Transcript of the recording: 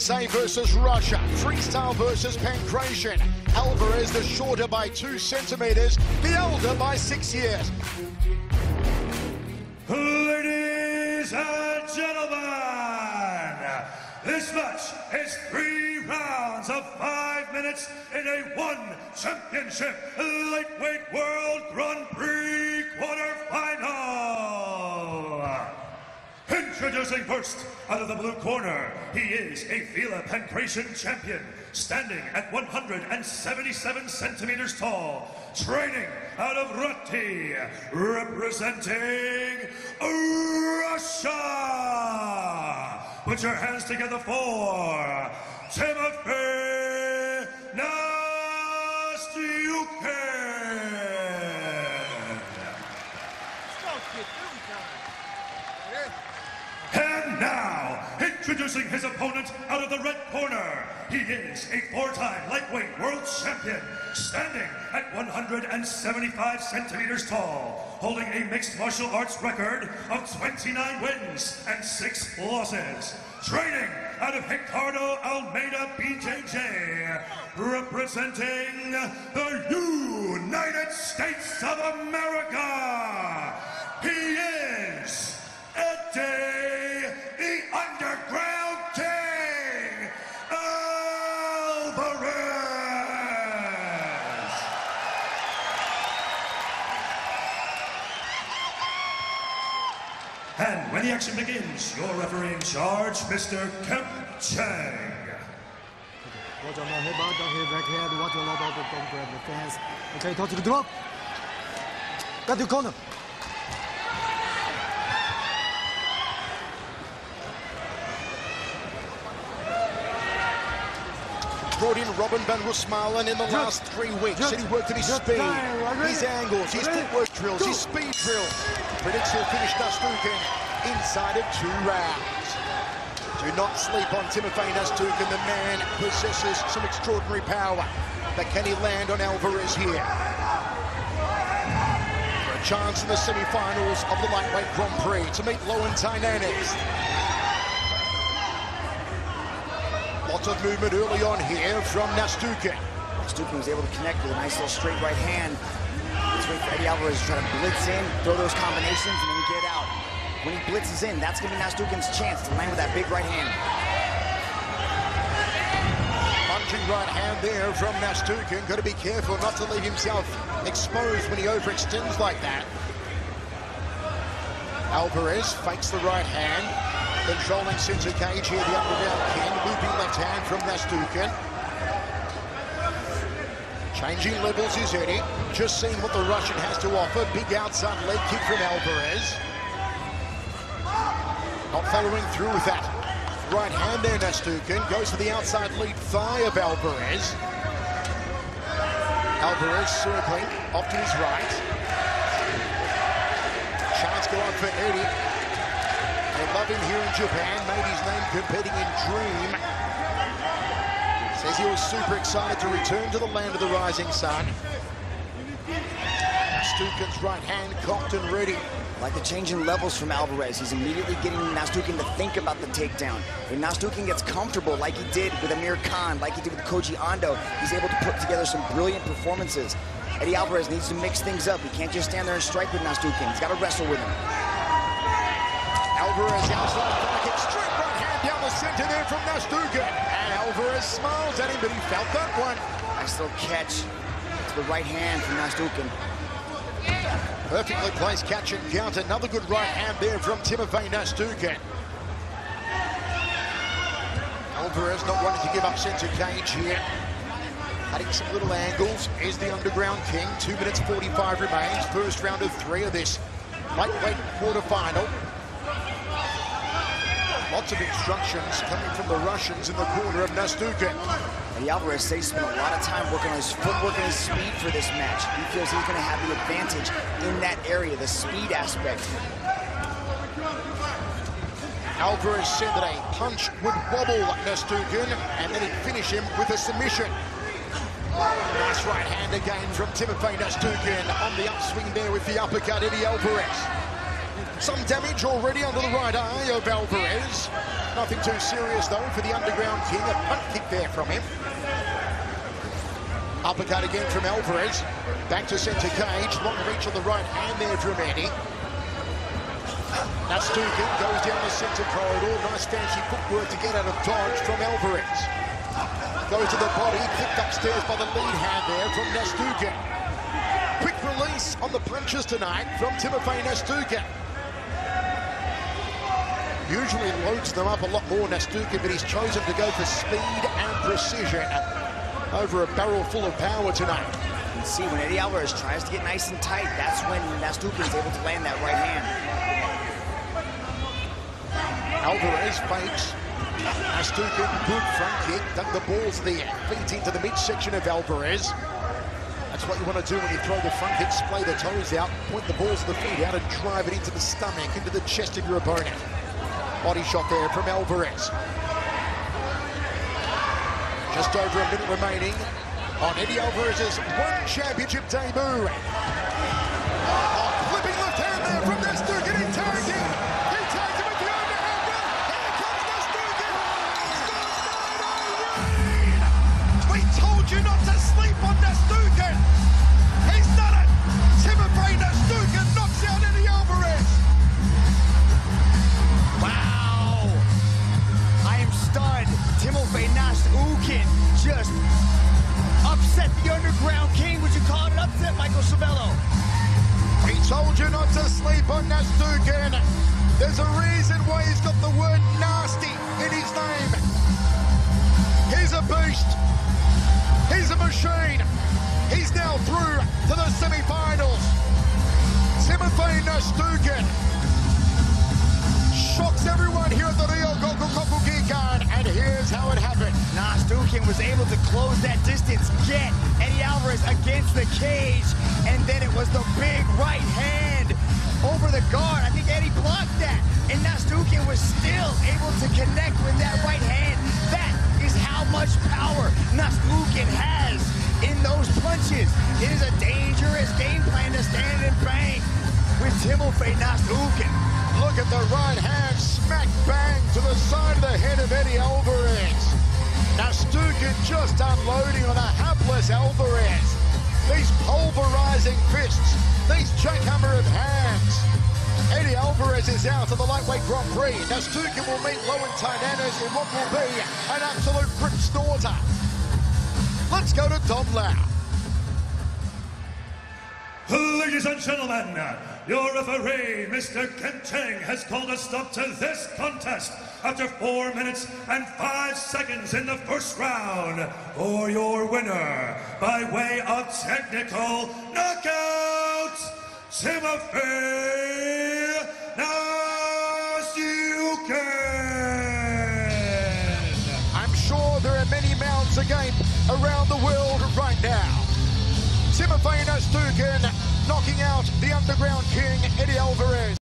USA versus Russia. Freestyle versus Pankration. Alvarez the shorter by two centimeters, the elder by six years. Ladies and gentlemen, this match is three rounds of five minutes in a one championship lightweight world Grand Prix quarterfinal. Introducing first, out of the blue corner, he is a Fila Pankration champion, standing at 177 centimeters tall, training out of Rati, representing Russia. Put your hands together for Timothy Nastyukhin. And now, introducing his opponent out of the red corner, he is a four-time lightweight world champion, standing at 175 centimeters tall, holding a mixed martial arts record of 29 wins and six losses. Training out of Ricardo Almeida BJJ, representing the United States of America. And when the action begins, your referee in charge, Mr. Kemp Chang. Watch on the don't hit watch lot of the don't grab the. Okay, touch the drop. Got the corner. Brought in Robin van Roosmalen in the last three weeks. Said he worked on his speed, his angles, his footwork drills, his speed drills. Predicts he'll finish Nastyukhin inside of two rounds. Do not sleep on Timofey Nastyukhin. The man possesses some extraordinary power. But can he land on Alvarez here? For a chance in the semi-finals of the lightweight Grand Prix to meet Lowen Tynanes. Of movement early on here from Nastyukhin. Stukin was able to connect with a nice little straight right hand. Wait for Eddie Alvarez to try to blitz in, throw those combinations, and then get out. When he blitzes in, that's going to be Nastyukhin's chance to land with that big right hand. Punching right hand there from Nastyukhin. Got to be careful not to leave himself exposed when he overextends like that. Alvarez fakes the right hand. Controlling cage here, the underground king. Looping left hand from Nastyukhin. Changing levels is Eddie. Just seeing what the Russian has to offer. Big outside leg kick from Alvarez. Not following through with that. Right hand there, Nastyukhin. Goes for the outside lead thigh of Alvarez. Alvarez circling off to his right. Chance go up for Eddie. They love him here in Japan. Made his name competing in Dream. Says he was super excited to return to the land of the rising sun. Nastyukhin's right hand cocked and ready. Like the change in levels from Alvarez. He's immediately getting Nastyukhin to think about the takedown. When Nastyukhin gets comfortable, like he did with Amir Khan, like he did with Koji Ando, he's able to put together some brilliant performances. Eddie Alvarez needs to mix things up. He can't just stand there and strike with Nastyukhin. He's got to wrestle with him. Alvarez outside pocket, straight right hand down the center there from Nastyukhin. And Alvarez smiles at him, but he felt that one. Nice little catch to the right hand from Nastyukhin. Perfectly placed catch and count. Another good right hand there from Timofey Nastyukhin. Alvarez not wanting to give up center cage here. Cutting some little angles is the underground king. Two minutes 45 remains. First round of three of this lightweight quarterfinal. Lots of instructions coming from the Russians in the corner of Nastyukhin. Eddie Alvarez says he spent a lot of time working on his footwork and his speed for this match. He feels he's going to have the advantage in that area, the speed aspect. Alvarez said that a punch would wobble Nastyukhin and then he'd finish him with a submission. Nice right hand again from Timofey Nastyukhin on the upswing there with the uppercut, Eddie Alvarez. Some damage already under the right eye of Alvarez. Nothing too serious, though, for the Underground King. A punt kick there from him. Uppercut again from Alvarez. Back to centre cage. Long reach on the right hand there from Eddie. Nastyukhin goes down the centre corridor. Nice fancy footwork to get out of dodge from Alvarez. Goes to the body, kicked upstairs by the lead hand there from Nastyukhin. Quick release on the punches tonight from Timofey Nastyukhin. Usually loads them up a lot more, Nastyukhin, but he's chosen to go for speed and precision over a barrel full of power tonight. You see, when Eddie Alvarez tries to get nice and tight, that's when Nastyukhin is able to land that right hand. Alvarez fakes. Nastyukhin, good front kick. Dug the balls there. Feeds into the midsection of Alvarez. That's what you want to do when you throw the front kick, splay the toes out, point the balls of the feet out and drive it into the stomach, into the chest of your opponent. Body shot there from Alvarez. Just over a minute remaining on Eddie Alvarez's one championship debut. Oh, flipping left hand there from Nastyukhin. He tagged told you not to sleep on Nastyukhin. He's not to sleep on Nastyukhin. There's a reason why he's got the word nasty in his name. He's a beast. He's a machine. He's now through to the semi-finals. Timothy Nastyukhin shocks everyone here at the Ryogoku Kokugikan, and here's how it happened. Nastyukhin was able to close that distance, get Eddie Alvarez against the cage, and then it was the big right hand and Nastyukhin was still able to connect with that right hand. That is how much power Nastyukhin has in those punches. It is a dangerous game plan to stand and bang with Timofey Nastyukhin. Look at the right hand, smack bang to the side of the head of Eddie Alvarez. Nastyukhin just unloading on a hapless Alvarez. These pulverizing Alvarez is out of the lightweight Grand Prix. Now Nastyukhin will meet Lowen Tynanes in what will be an absolute grip snorter. Let's go to Dom Lau. Ladies and gentlemen, your referee, Mr. Kent Cheng, has called a stop to this contest after 4 minutes and 5 seconds in the first round for your winner by way of technical knockout, Timothy mouths agape around the world right now. Timofey Nastyukhin knocking out the Underground King, Eddie Alvarez.